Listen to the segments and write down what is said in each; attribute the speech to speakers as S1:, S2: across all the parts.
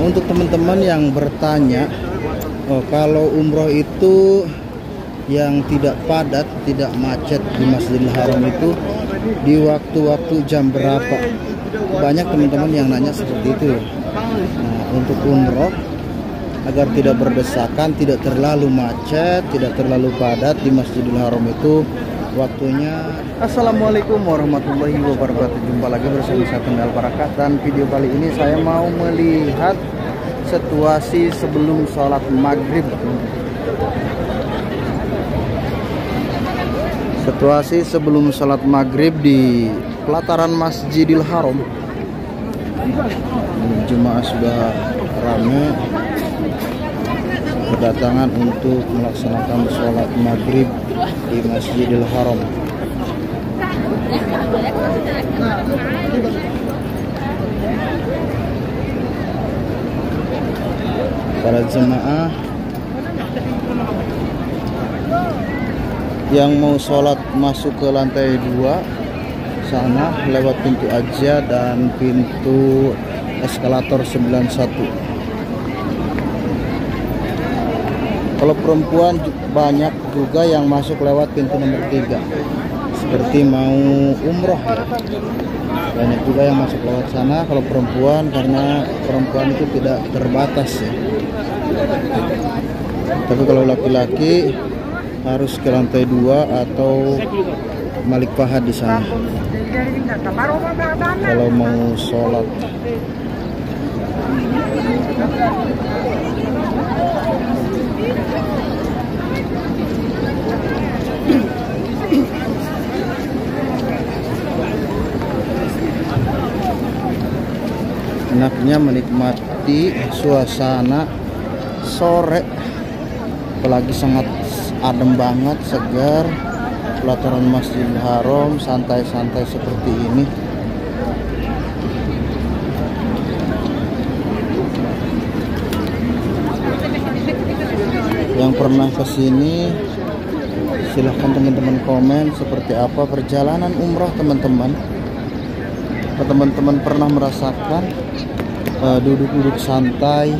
S1: Nah untuk teman-teman yang bertanya oh, Kalau umroh itu yang tidak padat, tidak macet di Masjidil Haram itu di waktu-waktu jam berapa? Banyak teman-teman yang nanya seperti itu. Nah, untuk umroh agar tidak berdesakan, tidak terlalu macet, tidak terlalu padat di Masjidil Haram itu waktunya. Assalamualaikum warahmatullahi wabarakatuh. Jumpa lagi bersama saya Kendal Parakat Dan video kali ini saya mau melihat situasi sebelum sholat maghrib. Situasi sebelum sholat maghrib di pelataran Masjidil Haram. Jemaah sudah ramai berdatangan untuk melaksanakan sholat maghrib di Masjidil Haram. Para jemaah yang mau sholat masuk ke lantai dua sana lewat pintu aja dan pintu eskalator 91 Kalau perempuan banyak juga yang masuk lewat pintu nomor tiga, seperti mau umroh ya. Banyak juga yang masuk lewat sana kalau perempuan karena perempuan itu tidak terbatas ya. Tapi kalau laki-laki harus ke lantai dua atau Malik Fahad di sana. Kalau mau sholat. Enaknya menikmati suasana sore. Apalagi sangat adem banget segar. Pelataran Masjidil Haram santai-santai seperti ini pernah ke sini silahkan teman-teman komen seperti apa perjalanan umrah teman-teman teman-teman pernah merasakan Eh, duduk-duduk uh, santai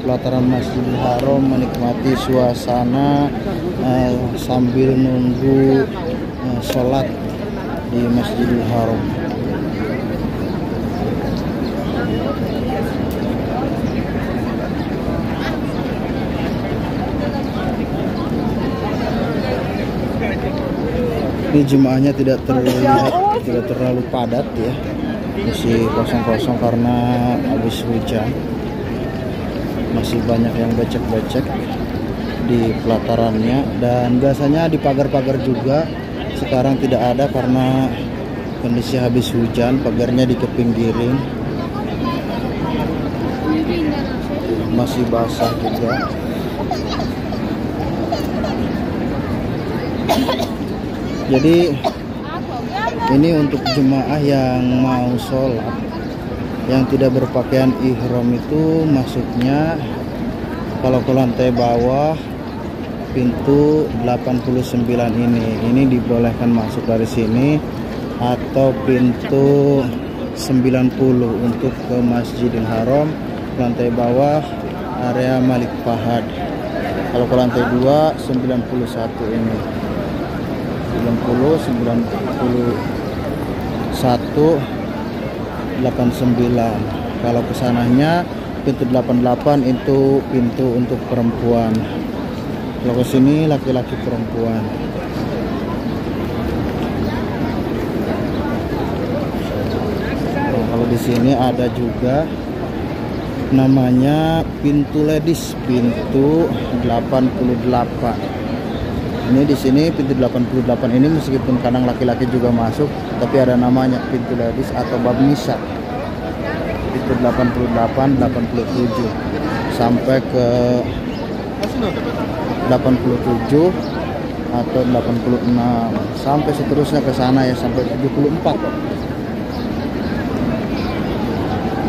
S1: pelataran Masjidil Haram menikmati suasana uh, sambil nunggu uh, sholat di Masjidil Haram. Ini jemaahnya tidak terlihat tidak terlalu padat ya. Masih kosong-kosong karena habis hujan. Masih banyak yang becek-becek di pelatarannya. Dan biasanya di pagar-pagar juga sekarang tidak ada karena kondisi habis hujan pagarnya dikepinggirin masih basah juga jadi ini untuk jemaah yang mau sholat yang tidak berpakaian ihram itu masuknya kalau ke lantai bawah pintu 89 ini ini dibolehkan masuk dari sini atau pintu 90 untuk ke Masjidil Haram lantai bawah area Malik Fahad. Kalau ke lantai 2 91 ini 90 90 189 kalau ke sananya pintu 88 itu pintu untuk perempuan. Kalau ke sini laki-laki perempuan. Kalau di sini ada juga namanya pintu ladies pintu 88 ini di sini pintu 88 ini meskipun kadang laki-laki juga masuk tapi ada namanya pintu ladies atau bab nisa pintu 88 87 sampai ke 87 atau 86 sampai seterusnya ke sana ya sampai 74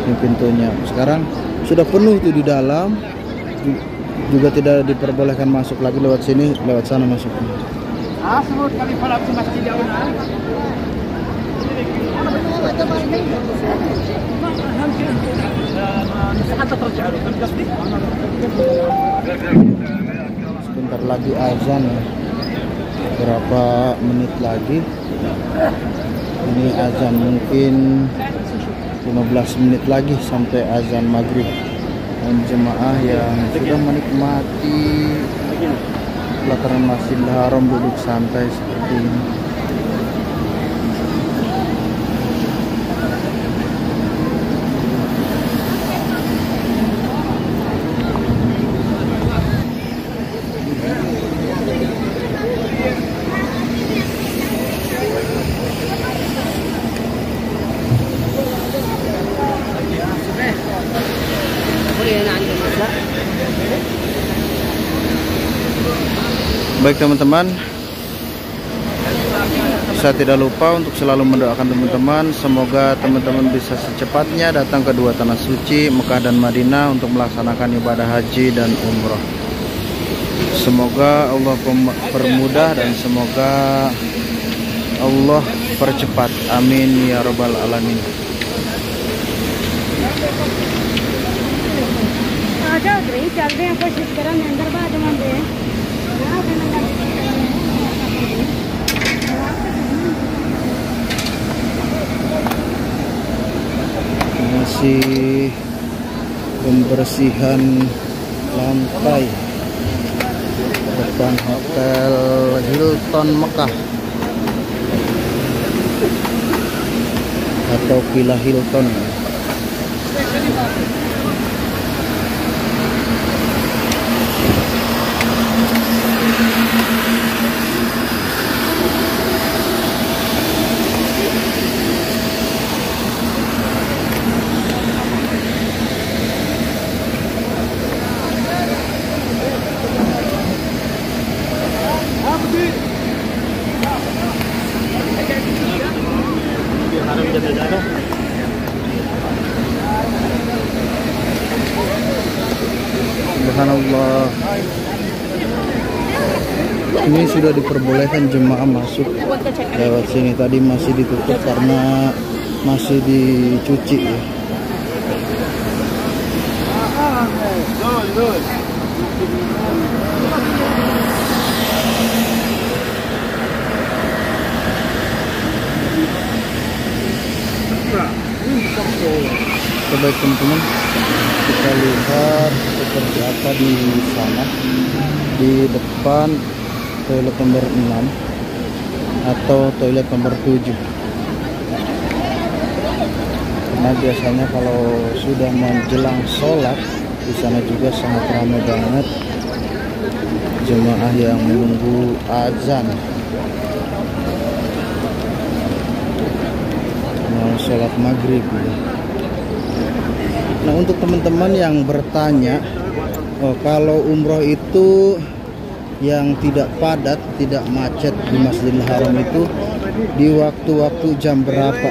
S1: ini pintunya. Sekarang sudah penuh itu di dalam juga tidak diperbolehkan masuk lagi lewat sini lewat sana masuk. Sebentar lagi azan ya. Berapa menit lagi? Ini azan mungkin 15 menit lagi sampai azan maghrib dan jemaah yang sudah menikmati pelataran Masjidil Haram duduk santai seperti ini Baik teman-teman Saya tidak lupa untuk selalu mendoakan teman-teman Semoga teman-teman bisa secepatnya datang ke dua tanah suci Mekah dan Madinah untuk melaksanakan ibadah haji dan umroh Semoga Allah permudah dan semoga Allah percepat Amin ya robbal alamin
S2: आजाद रही चलते हैं कोशिश करें अंदर बाद में
S1: masih pembersihan lantai depan hotel Hilton Mekah. Atau Villa Hilton Subhanallah. Ini sudah diperbolehkan jemaah masuk lewat sini. Tadi masih ditutup karena masih dicuci. ya Baik teman-teman. Kita lihat seperti apa di sana. Di depan toilet nomor 6 atau toilet nomor 7 karena biasanya kalau sudah menjelang sholat di sana juga sangat ramai banget jemaah yang menunggu azan. Mau sholat maghrib gitu. Nah untuk teman-teman yang bertanya oh, Kalau umroh itu yang tidak padat, tidak macet di Masjidil Haram itu Di waktu-waktu jam berapa?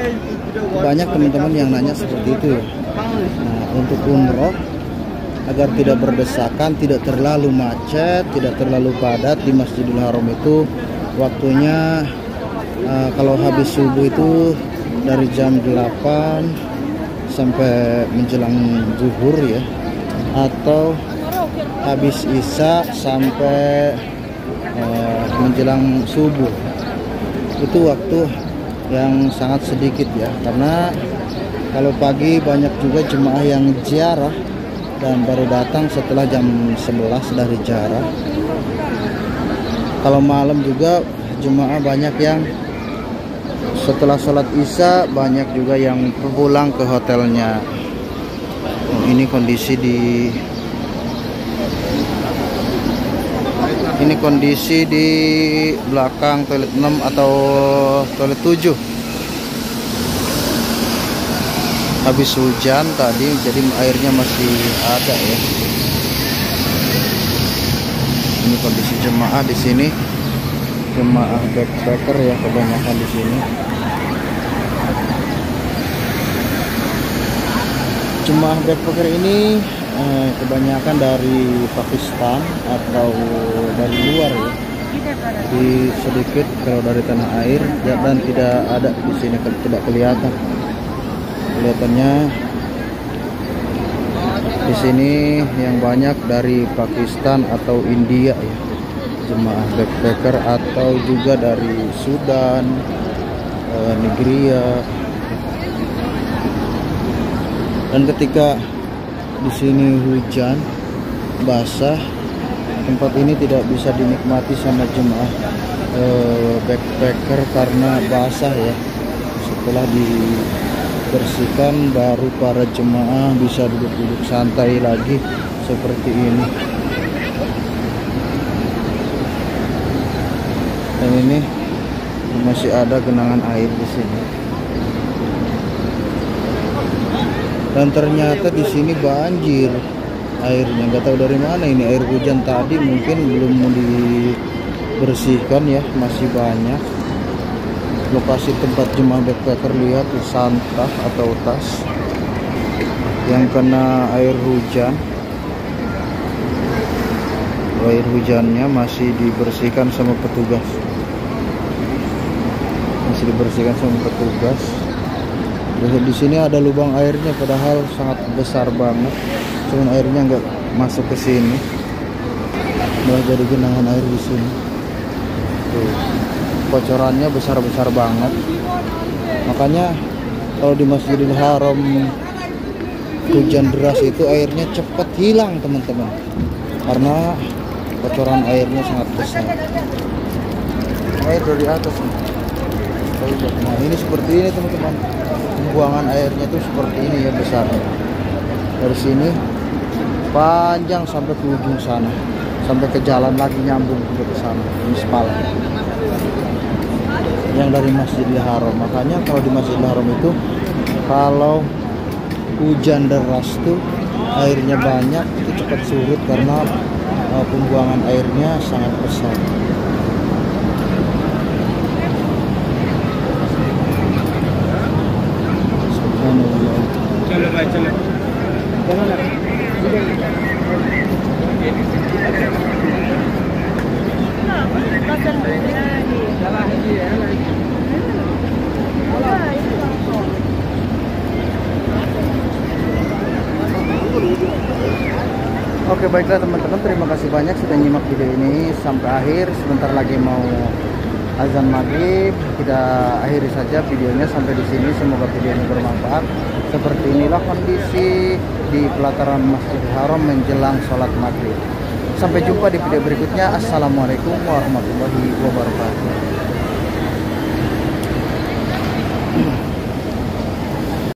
S1: Banyak teman-teman yang nanya seperti itu. Nah untuk umroh Agar tidak berdesakan, tidak terlalu macet, tidak terlalu padat di Masjidil Haram itu Waktunya uh, kalau habis subuh itu dari jam 8 sampai menjelang zuhur ya. Atau habis isya sampai uh, menjelang subuh. Itu waktu yang sangat sedikit ya. Karena kalau pagi banyak juga jemaah yang ziarah dan baru datang setelah jam 11 dari jarak kalau malam juga jemaah banyak yang setelah sholat isya banyak juga yang pulang ke hotelnya. Oh, ini kondisi di ini kondisi di belakang toilet 6 atau toilet 7 habis hujan tadi jadi airnya masih ada ya. Ini kondisi jemaah di sini. Jemaah backpacker ya kebanyakan di sini jemaah backpacker ini eh, kebanyakan dari Pakistan atau dari luar ya. Di sedikit kalau dari tanah air ya, dan tidak ada di sini tidak kelihatan. Kelihatannya di sini yang banyak dari Pakistan atau India ya. Jemaah backpacker atau juga dari Sudan, eh, Nigeria. Dan ketika di sini hujan basah, tempat ini tidak bisa dinikmati sama jemaah eh, backpacker karena basah ya. Setelah dibersihkan baru para jemaah bisa duduk-duduk santai lagi seperti ini. Dan ini masih ada genangan air di sini. Dan ternyata di sini banjir airnya. Nggak tahu dari mana ini air hujan tadi. Mungkin belum dibersihkan ya, masih banyak. Lokasi tempat jemaah backpacker lihat santah atau tas. Yang kena air hujan. Air hujannya masih dibersihkan sama petugas. Masih dibersihkan sama petugas di sini ada lubang airnya padahal sangat besar banget. Cuman airnya nggak masuk ke sini. Malah jadi genangan air di sini. Tuh. kocorannya besar-besar banget. Makanya kalau di Masjidil Haram hujan deras itu airnya cepat hilang teman-teman. Karena kocoran airnya sangat besar. Air dari atas nih nah ini seperti ini teman-teman. Pembuangan airnya tuh seperti ini ya besarnya. Dari sini panjang sampai ke ujung sana. Sampai ke jalan lagi nyambung ke sana ini spal yang dari Masjidil Haram. Makanya kalau di Masjidil Haram itu kalau hujan deras tuh airnya banyak itu cepat surut karena uh, pembuangan airnya sangat besar Oke baiklah teman-teman. Terima kasih banyak sudah nyimak video ini. Sampai akhir sebentar lagi mau azan maghrib. Kita akhiri saja videonya sampai di sini. Semoga video ini bermanfaat seperti inilah kondisi di pelataran Masjidil Haram menjelang sholat maghrib. Sampai jumpa di video berikutnya. Assalamualaikum warahmatullahi wabarakatuh